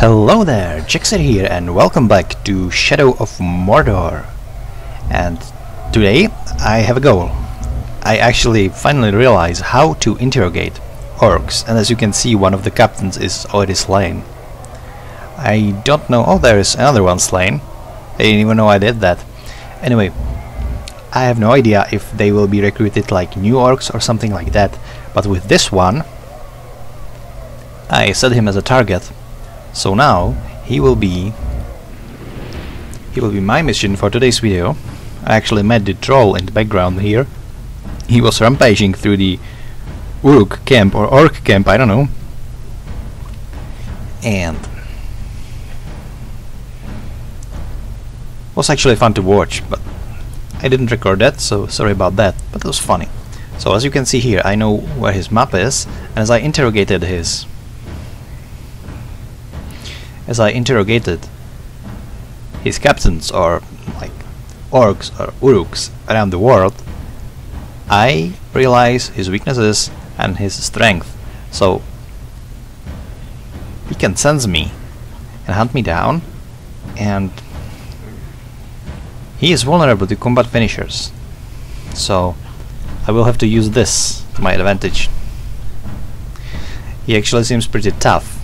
Hello there, Jaxir here and welcome back to Shadow of Mordor. And today I have a goal. I actually finally realize how to interrogate orcs and as you can see one of the captains is already slain. I don't know... oh there is another one slain. I didn't even know I did that. Anyway, I have no idea if they will be recruited like new orcs or something like that, but with this one I set him as a target so now he will be he will be my mission for today's video. I actually met the troll in the background here. He was rampaging through the Uruk camp or Orc camp, I don't know. And was actually fun to watch, but I didn't record that, so sorry about that, but it was funny. So as you can see here, I know where his map is, and as I interrogated his as I interrogated his captains or like orcs or uruks around the world, I realize his weaknesses and his strength. So he can sense me and hunt me down and he is vulnerable to combat finishers. So I will have to use this to my advantage. He actually seems pretty tough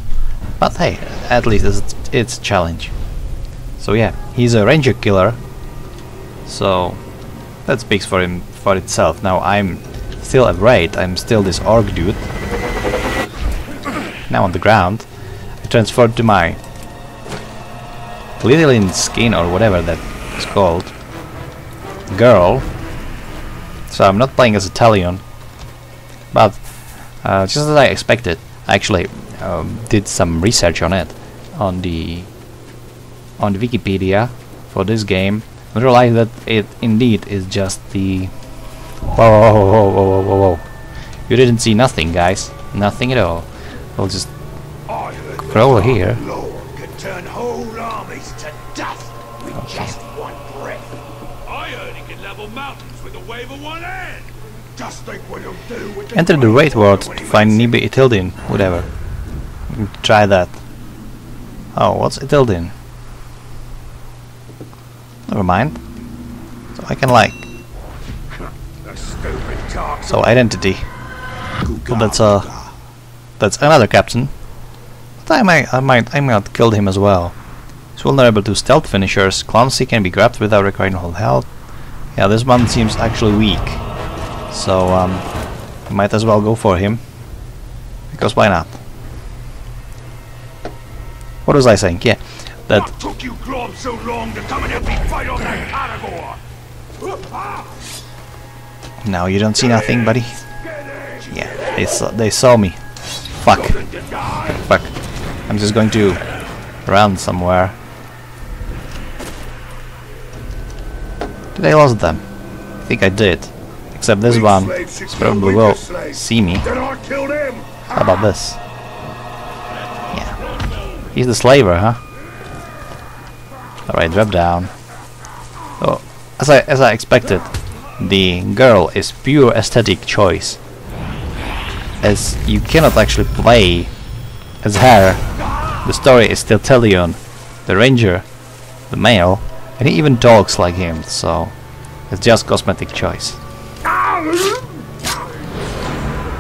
but hey, at least it's, it's a challenge. So yeah, he's a ranger killer. So that speaks for him for itself. Now I'm still a raid, I'm still this orc dude. Now on the ground, I transferred to my Littlin skin or whatever that is called. Girl. So I'm not playing as a Talion. But uh, just as I expected, actually um, did some research on it on the on the Wikipedia for this game. And realized that it indeed is just the whoa whoa whoa whoa whoa whoa whoa you didn't see nothing guys. Nothing at all. We'll just crawl here Enter the Wraith World to find Nibi Ithildin, whatever. Try that. Oh, what's Ithildin? Never mind. So I can like... So identity. So that's uh... That's another captain. But I might, I might, I might kill him as well. He's vulnerable to stealth finishers. Clumsy can be grabbed without requiring hold health. Yeah, this one seems actually weak. So, um, I might as well go for him. Because why not? What was I saying? Yeah, that. What took you globs so long to come and help me fight on that carnivore? Now you don't see nothing, buddy. Yeah, they saw they saw me. Fuck. Fuck. I'm just going to run somewhere. Did I lost them? I think I did. Except this one probably will see me. How about this? Yeah. He's the slaver, huh? Alright, drop down. Oh, as I as I expected, the girl is pure aesthetic choice. As you cannot actually play as her. The story is still Talion, the ranger, the male, and he even talks like him, so it's just cosmetic choice.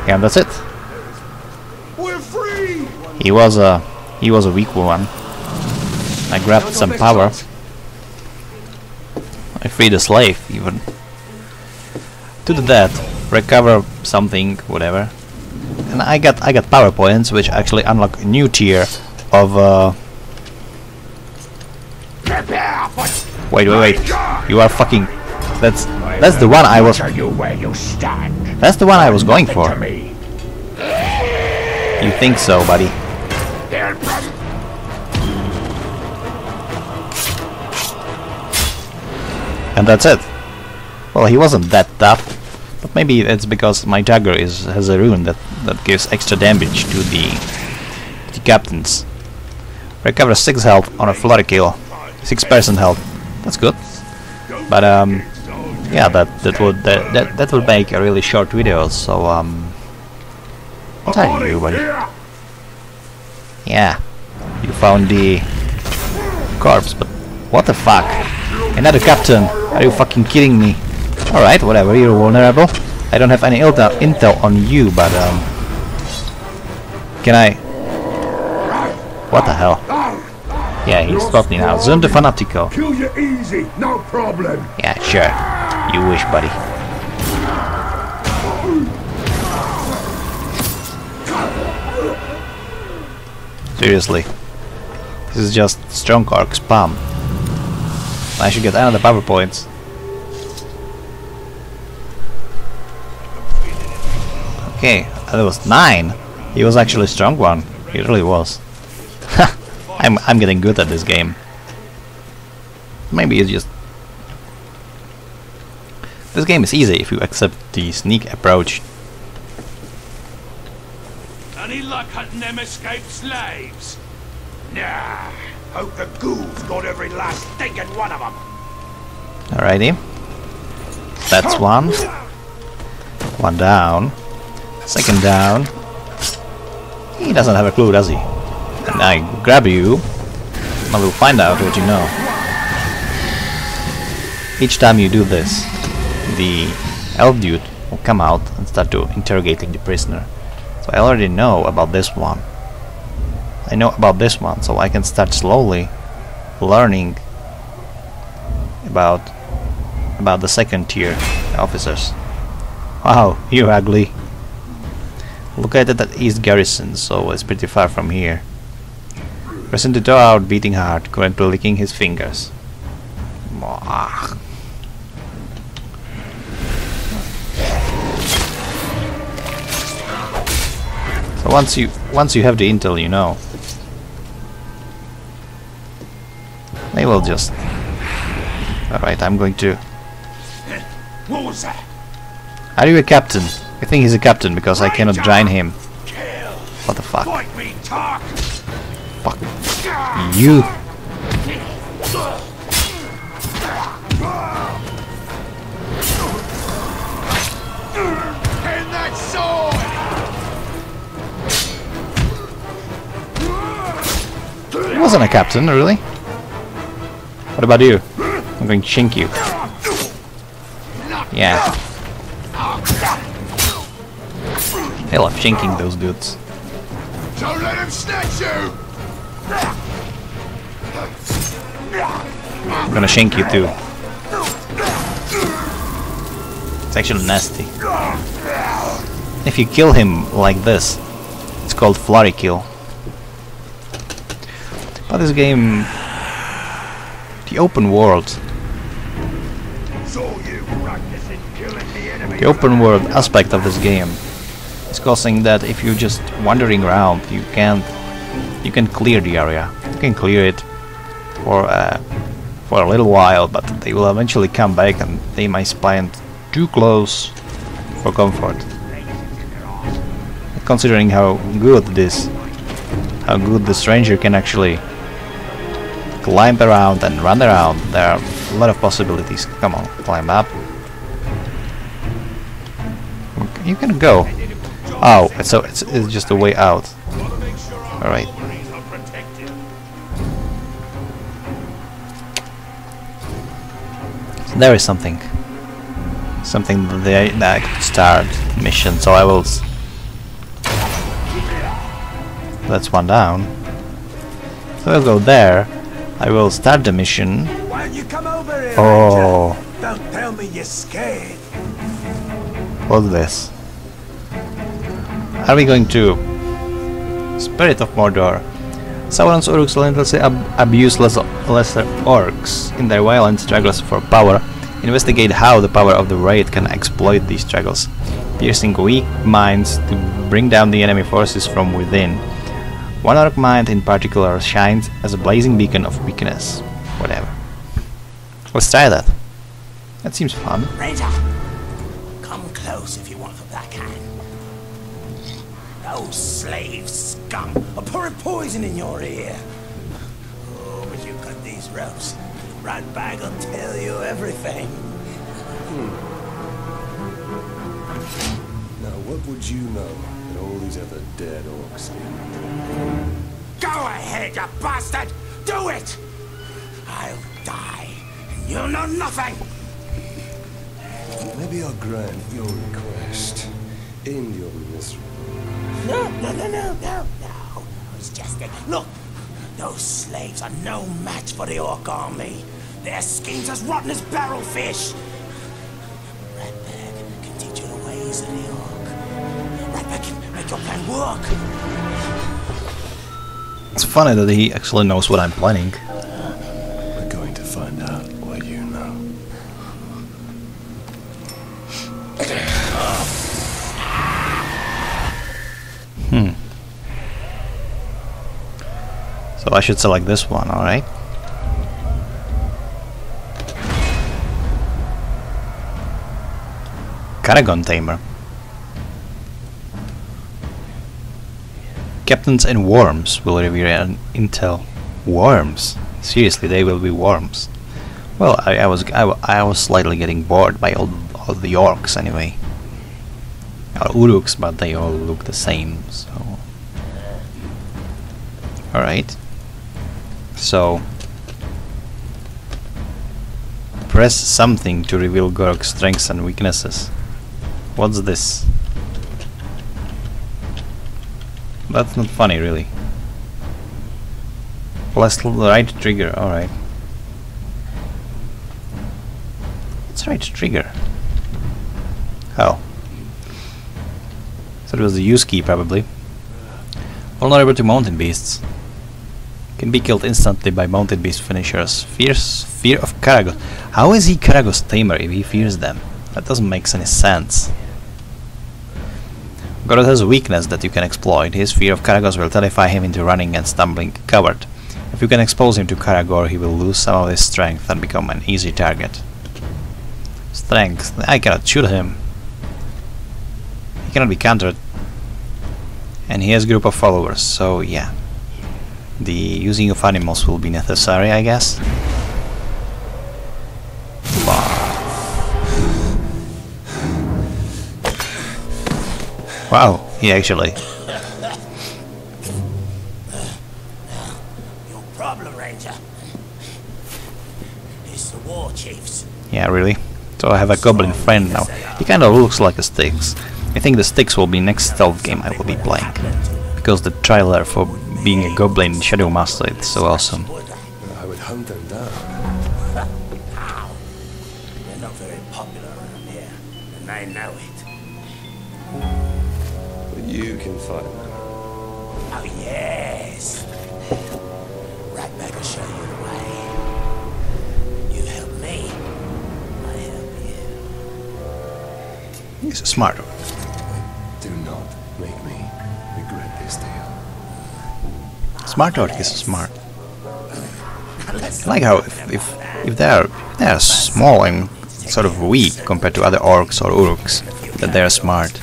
And that's it. We're free. He was a he was a weak one. I grabbed some power. I freed a slave, even. To the death, recover something, whatever. And I got I got power points, which actually unlock a new tier of. Uh wait, wait, wait! You are fucking. That's that's the one I was. You where you stand. That's the one I was going for. You think so, buddy? And that's it. Well, he wasn't that tough, but maybe it's because my dagger is has a rune that that gives extra damage to the, the captains. Recover six health on a flurry kill, six percent health. That's good. But um, yeah, that that would that that, that would make a really short video. So um, what are you, buddy? Yeah, you found the corpse, but what the fuck? Another captain? Are you fucking kidding me? Alright, whatever, you're vulnerable. I don't have any intel, intel on you, but um... Can I... What the hell? Yeah, he's got me now. Zonde Fanatico. Kill you easy, no problem. Yeah, sure. You wish, buddy. Seriously. This is just strong arc spam. I should get another power points. Okay, that was nine. He was actually a strong one. He really was. I'm I'm getting good at this game. Maybe it's just this game is easy if you accept the sneak approach. Any luck hunting them escaped slaves? Nah. Hope the ghouls got every last stinking one of them. Alrighty. That's one. One down. Second down. He doesn't have a clue, does he? And I grab you. I will find out what you know. Each time you do this, the elf dude will come out and start to interrogating the prisoner. So I already know about this one. I know about this one, so I can start slowly learning about about the second tier officers. Wow, you're ugly. Located at East Garrison, so it's pretty far from here. Pressing the door out, beating hard, currently licking his fingers. Mwah. So once you once you have the intel, you know. They will just. Alright, I'm going to. What was that? Are you a captain? I think he's a captain because I cannot join him. What the fuck? Fight me, talk. Fuck. You. Wasn't a captain, really. What about you? I'm going to chink you. Yeah. I love chinking those dudes. Don't let him snatch you. I'm gonna shank you too. It's actually nasty. If you kill him like this, it's called flurry kill. But this game, the open world, So you practicing killing the the open world aspect of this game is causing that if you're just wandering around, you can't, you can clear the area. You can clear it for uh, for a little while, but they will eventually come back and they might spawn too close for comfort. Considering how good this, how good the stranger can actually climb around and run around, there are a lot of possibilities. Come on, climb up. You can go. Oh, so it's, it's just a way out. Alright. Protected. There is something. Something that, they, that I could start mission, so I will... That's one down. So I'll go there. I will start the mission. Why don't you come over here, Oh, Ranger? Don't tell me you're scared. what's this? Are we going to... Spirit of Mordor. Sauron's orcs relentlessly ab abuse les lesser orcs in their violent struggles for power. Investigate how the power of the wraith can exploit these struggles, piercing weak minds to bring down the enemy forces from within. One orc mind in particular shines as a blazing beacon of weakness. Whatever. Let's try that. That seems fun. Ranger, come close if you want the backhand. Those slave scum are pouring poison in your ear. Oh, but you cut these ropes. Ratbag will tell you everything. Hmm. Now, what would you know that all these other dead orcs did? Go ahead, you bastard! Do it! I'll die, and you'll know nothing! Maybe I'll grant your request. End your misery. No, no, no, no, no, no. It's just that. Look, those slaves are no match for the Orc army. Their schemes as rotten as barrel make your plan work. It's funny that he actually knows what I'm planning. We're going to find out what you know. Hmm. So I should select this one, alright? Caragor Tamer. Captains and worms will reveal an intel. Worms? Seriously, they will be worms. Well, I, I was I, I was slightly getting bored by all, all the orcs anyway. Or uruks, but they all look the same, so... Alright. So... Press something to reveal Gorg's strengths and weaknesses. What's this? That's not funny, really. The right trigger, alright. It's right trigger. Oh. So it was the use key, probably. Vulnerable to mountain beasts. Can be killed instantly by mountain beast finishers. Fears fear of Caragors. How is he Caragors tamer if he fears them? That doesn't make any sense. Goroth has a weakness that you can exploit. His fear of Caragors will terrify him into running and stumbling covered. If you can expose him to Caragor, he will lose some of his strength and become an easy target. Strength. I cannot shoot him. He cannot be countered. And he has a group of followers, so yeah. The using of animals will be necessary, I guess. Wow, he actually. Your problem, Ranger, is the war chiefs. Yeah, really. So I have a goblin friend now. He kind of looks like a Styx. I think the Styx will be next stealth game I will be playing. Because the trailer for being a goblin in Shadow Master is so awesome. I would hunt them down. They're not very popular around here, and they know it. But you can find them. Oh, yes. Ratbag will show you the way. You help me, I help you. He's a smart. Orc. Do not make me regret this deal. Smart orc he's smart. I like how if, if, if they are they are small and sort of weak compared to other orcs or uruks, that they are smart.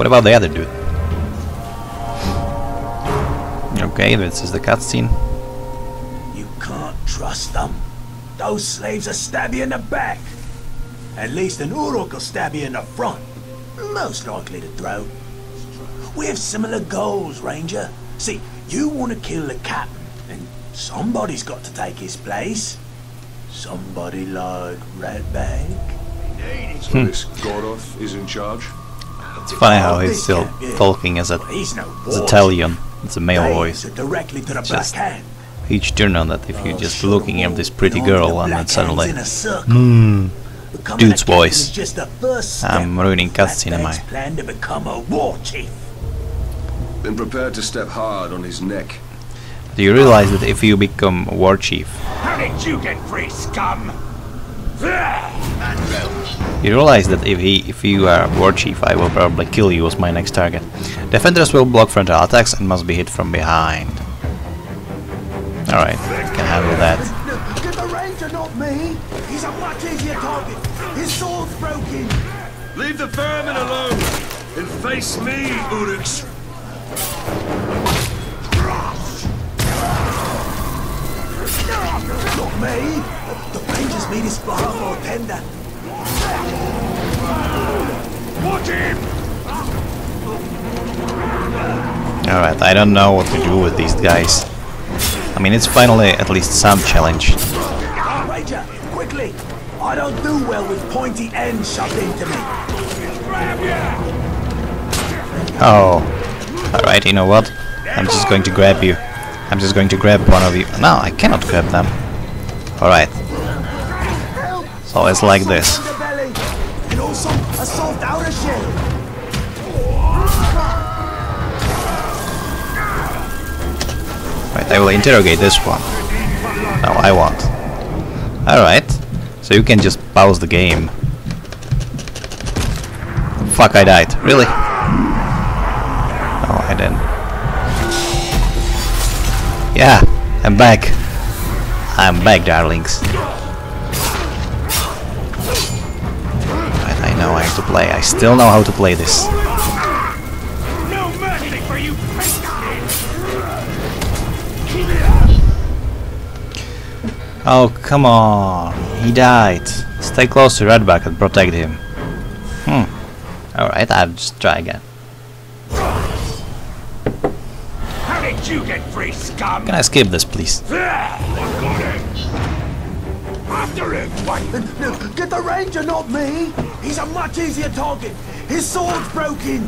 What about the other dude? Okay, this is the cutscene. You can't trust them. Those slaves will stab you in the back. At least an Uruk will stab you in the front. Most likely the throat. We have similar goals, Ranger. See, you want to kill the captain, and somebody's got to take his place. Somebody like Ratbag. So hmm. this Goroth is in charge? It's funny how he's still talking as a He's no as a war Talion. It's a male voice. answer directly to the Just Black Hand. Huge turn on that if you're Oh, just sure, looking at this pretty belong to girl the and then suddenly Hands in a circle. Hmm. Dude's voice. is just the first step I'm ruining of cutscene, am Ratbag's I? plan to become a war chief. Been prepared to step hard on his neck. Do you realize that if you become a war chief, How did you get free, scum? You realize that if he if you are war chief, I will probably kill you as my next target. Defenders will block frontal attacks and must be hit from behind. Alright, can handle that. Get the ranger, not me. He's a much easier target. His sword's broken. Leave the vermin alone and face me, Uruks. Ranger's meat is tender. Alright, I don't know what to do with these guys. I mean, it's finally at least some challenge. Ranger, quickly! I don't do well with pointy ends shoved into me. Oh. Alright, you know what? I'm just going to grab you. I'm just going to grab one of you. No, I cannot grab them. Alright. So it's like this. Right, I will interrogate this one. No, I won't. Alright. So you can just pause the game. Fuck, I died. Really? No, I didn't. Yeah, I'm back. I'm back, darlings. To play. I still know how to play this. No mercy for you Oh, come on. He died. Stay close to Ratbag and protect him. Hmm. Alright, I'll just try again. How did you get free, scum? Can I skip this, please? After him, what? No, Get the ranger, not me! He's a much easier target. His sword's broken.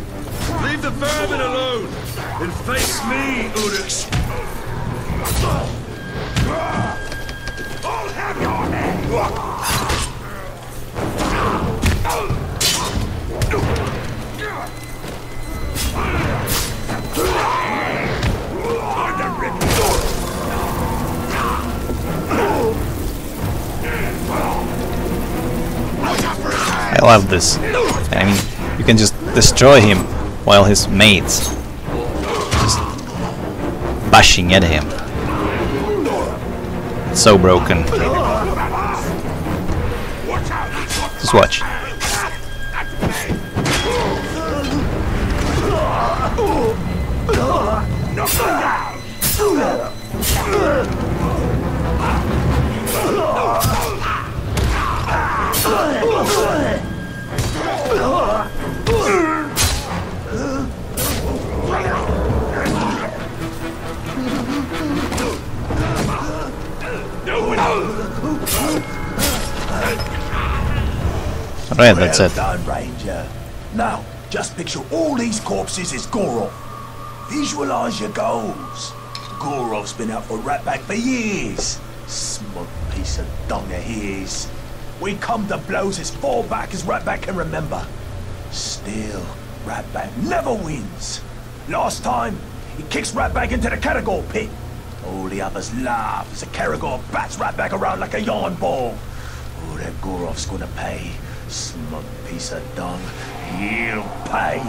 Leave the vermin alone and face me, Uruks. I'll have your head. I love this. I mean, you can just destroy him while his mates just bashing at him. It's so broken. Just watch. Alright, that's well it. done, Ranger. Now, just picture all these corpses as Goroth. Visualize your goals. Goroth's been out for Ratbag for years. Smug piece of dung of his. We come to blows as far back as Ratbag can remember. Still, Ratbag never wins. Last time, he kicks Ratbag into the Caragor pit. All the others laugh as the Caragor bats Ratbag around like a yarn ball. Oh, that Goroth's gonna pay. Smug piece of dung. He'll pay.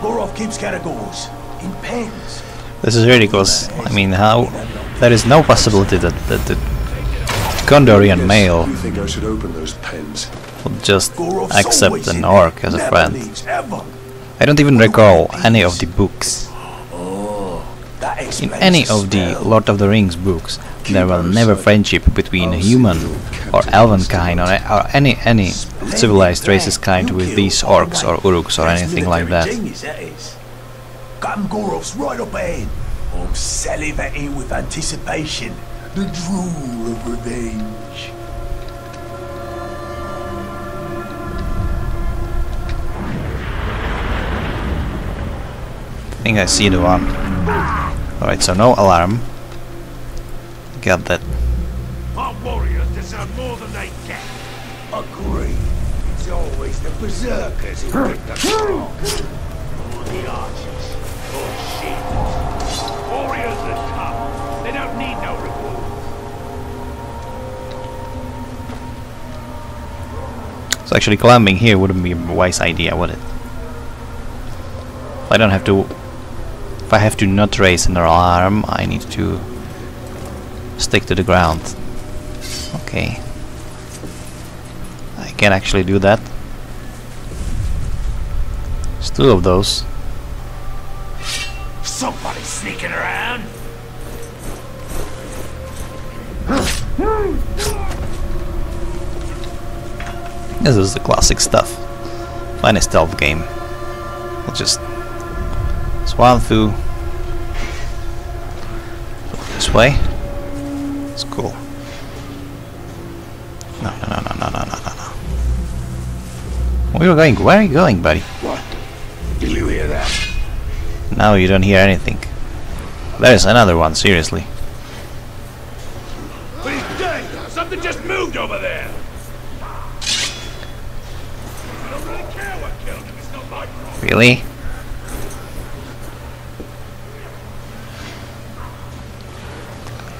Goroth keeps Caragors in pens. This is ridiculous. I mean, how... There is no possibility that, that the Gondorian male You think I should open those pens? would just accept an orc as a friend. I don't even recall any of the books. In any of the. Lord of the Rings books, there was never friendship between a human or elven kind or, or any any civilized races kind with these orcs or uruks or anything like that. military Genius, that is. Captain Goroth's right up ahead. I'm salivating with anticipation. The drool of revenge. I think I see the one. Ah! Alright, so no alarm. Got that. Our warriors deserve more than they get. Agree. It's always the berserkers who get the strong. Or the archers. Or shields. Warriors that come. They don't need no reward. So actually climbing here wouldn't be a wise idea, would it? I don't have to... If I have to not raise an alarm, I need to stick to the ground. Okay. I can actually do that. There's two of those. Somebody sneaking around. This is the classic stuff. Find a stealth game. We'll just Swan through this way. It's cool. No, no, no, no, no, no, no, no. Where are you going? Where are you going, buddy? What? Did you hear that? No, you don't hear anything. There's another one, seriously. But he's dead. Something just moved over there! Really?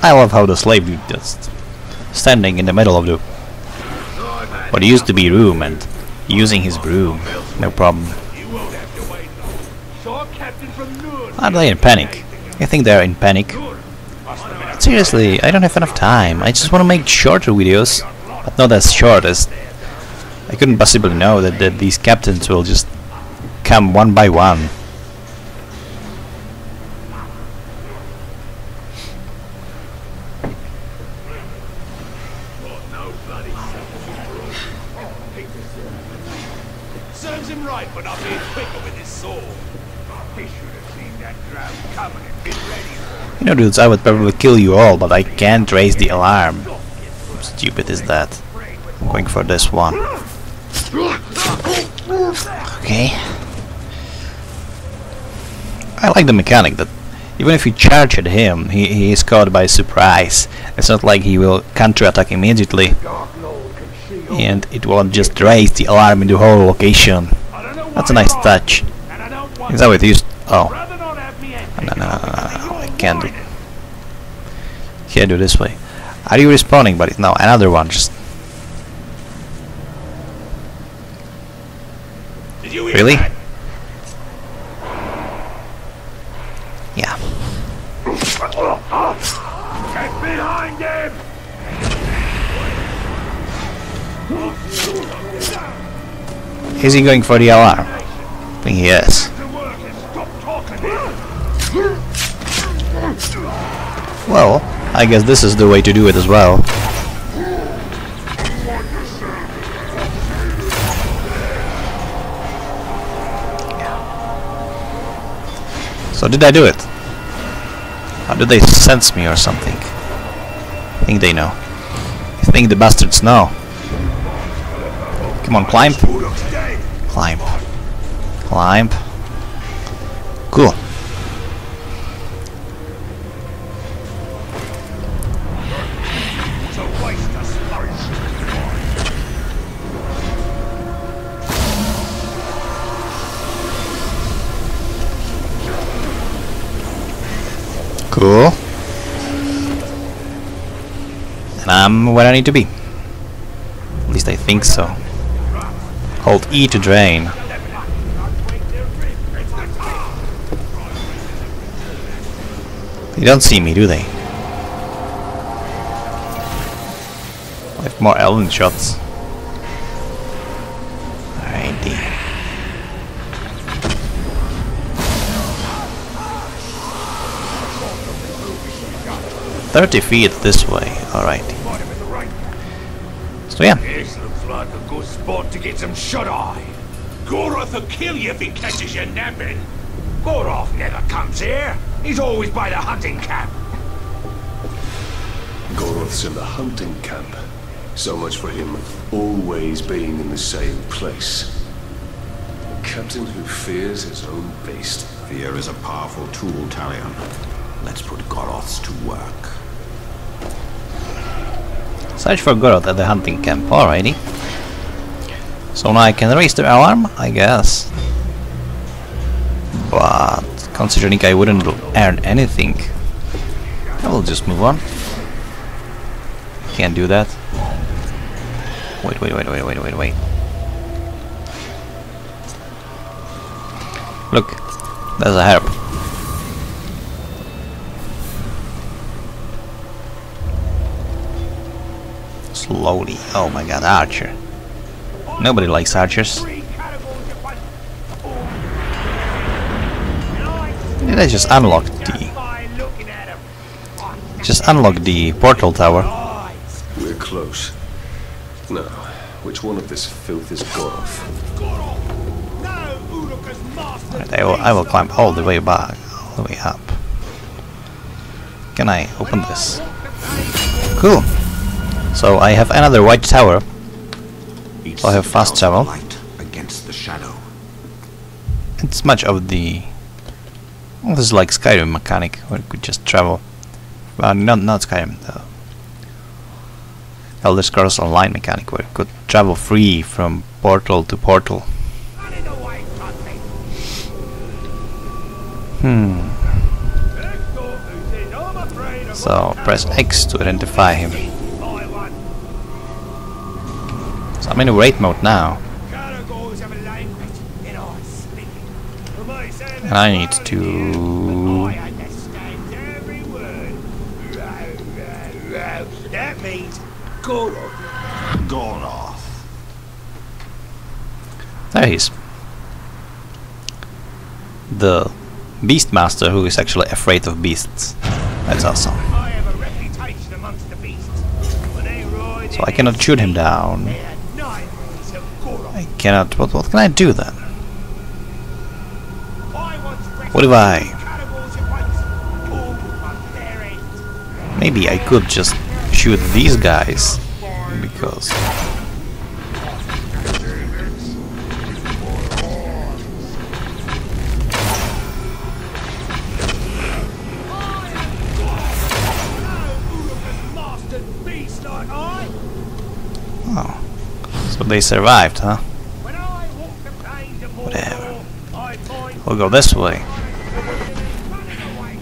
I love how the slave dude just standing in the middle of the what used to be room and using his broom. No problem. Are they in panic? I think they're in panic. Seriously, I don't have enough time. I just want to make shorter videos, but not as short as I couldn't possibly know that, that these captains will just come one by one. I would probably kill you all, but I can't raise the alarm. How stupid is that? I'm going for this one. Okay. I like the mechanic that even if you charge at him, he, he is caught by surprise. It's not like he will counterattack immediately, and it won't just raise the alarm in the whole location. That's a nice touch. Is that what it used? Oh, no, no, no, no, no, I can't do. Can't do this way. Are you respawning, buddy? No, another one. Just Did you Really? that? yeah. Get behind him! Is he going for the alarm? I think he is. To work and stop talking Well, I guess this is the way to do it as well. So did I do it? Or did they sense me or something? I think they know. I think the bastards know. Come on, climb. Climb. Climb. Cool. Cool. And I'm where I need to be. At least I think so. Hold E to drain. They don't see me, do they? I have more Elven shots. 30 feet this way. Alright. So yeah. This looks like a good spot to get some shut eye. Goroth will kill you if he catches you napping. Goroth never comes here. He's always by the hunting camp. Goroth's in the hunting camp. So much for him always being in the same place. A captain who fears his own beast. Fear is a powerful tool, Talion. Let's put Goroth's to work. Search for Goroth at the hunting camp. Alrighty. So now I can raise the alarm, I guess. But considering I wouldn't earn anything, I will just move on. Can't do that. Wait, wait, wait, wait, wait, wait, wait. Look, there's a harp. Slowly. Oh my god, Archer. Nobody likes archers. Three cannibals at once. Did I just unlock the By looking at him. just unlock the portal tower? We're close. Now, which one of this filth is Goroth? Goroth! No, Uruka's master Alright, I will, I will climb all the way back, all the way up. Can I open this? Cool. So I have another white tower. So I have fast travel. Light against the shadow. It's much of the... Well, this is like Skyrim mechanic, where you could just travel. Well, not, not Skyrim, the Elder Scrolls Online mechanic, where you could travel free from portal to portal. Hmm. So press X to identify him. So I'm in a wraith mode now. And I need to... That means Goroth. Goroth. There he is. The Beastmaster who is actually afraid of beasts. That's awesome. I have a reputation amongst the beasts. When they ride So I cannot shoot him down. they had nightmares of Goroth. I cannot... What, what can I do then? What if I... Maybe I could just shoot these guys. Because... Oh. So they survived, huh? When I walk the plains of Whatever. Mordor, I find We'll go this way.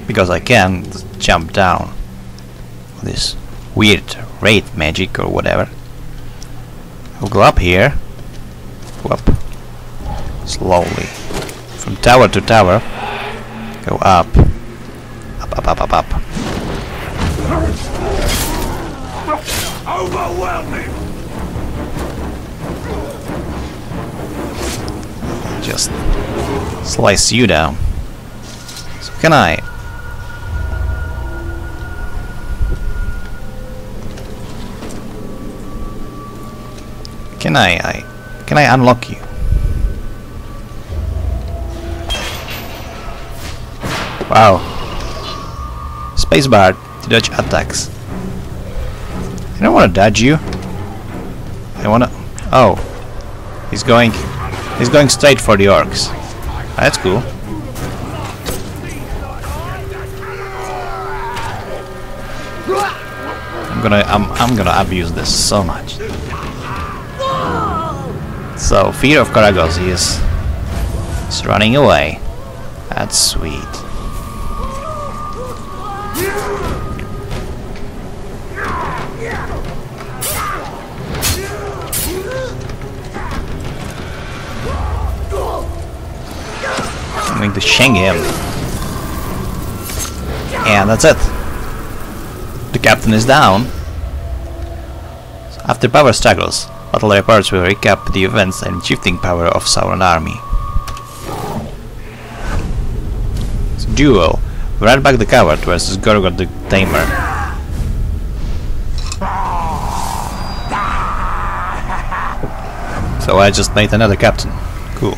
Because I can jump down. This weird wraith magic or whatever. We'll go up here. Go up. Slowly. From tower to tower. Go up. Up, up, up, up, up. overwhelming. Just slice you down. So can I? Can I, I can I unlock you? Wow. Spacebar to dodge attacks. I don't want to dodge you. I want to. Oh, he's going. He's going straight for the orcs. That's cool. I'm gonna I'm I'm gonna abuse this so much. So fear of Caragors, he is he's running away. That's sweet. To shank him. And that's it. The captain is down. After power struggles, battle reports will recap the events and shifting power of Sauron army. So, duel. Ratbag the coward versus Goroth the Tamer. So I just made another captain. Cool.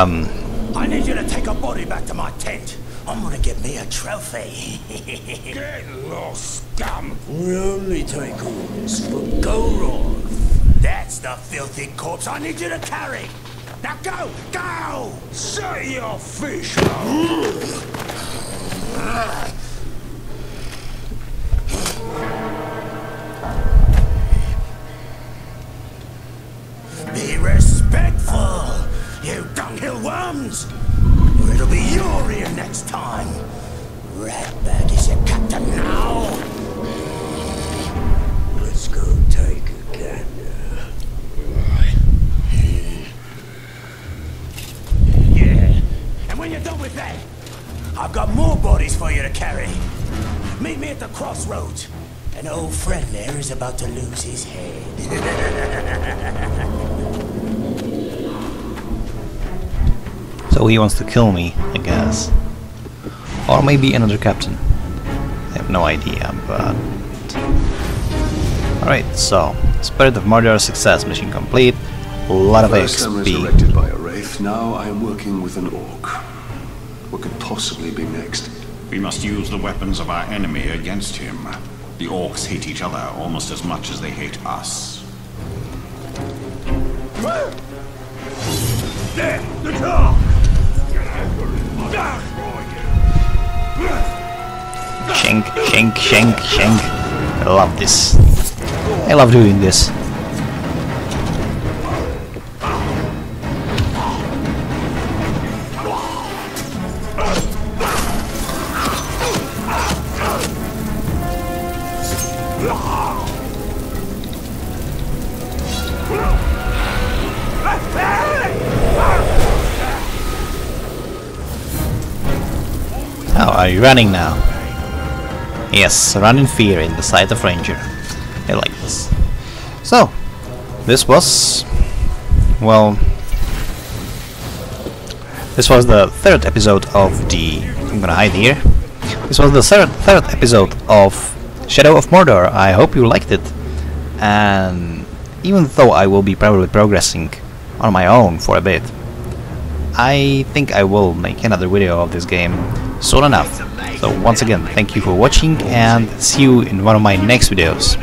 Um, I need you to take a body back to my tent. I'm gonna get me a trophy. Get lost, scum. we only take orders for Goroth. That's the filthy corpse I need you to carry. Now go, go! Say your fish. bodies for you to carry. Meet me at the crossroads. An old friend there is about to lose his head. so he wants to kill me, I guess. Or maybe another captain. I have no idea, but... Alright, so, Spirit of Mordor success, mission complete, a lot of First I'm XP. resurrected by a wraith, now I am working with an orc. What could possibly be next? We must use the weapons of our enemy against him. The orcs hate each other almost as much as they hate us. There, the dog! Shank, shank, shank, shank. I love this. I love doing this. Running now? Yes, run in fear in the sight of Ranger. I like this. So, this was... Well... This was the third episode of the... I'm gonna hide here. This was the third, third episode of Shadow of Mordor. I hope you liked it. And even though I will be probably progressing on my own for a bit, I think I will make another video of this game soon enough. So once again, thank you for watching and see you in one of my next videos.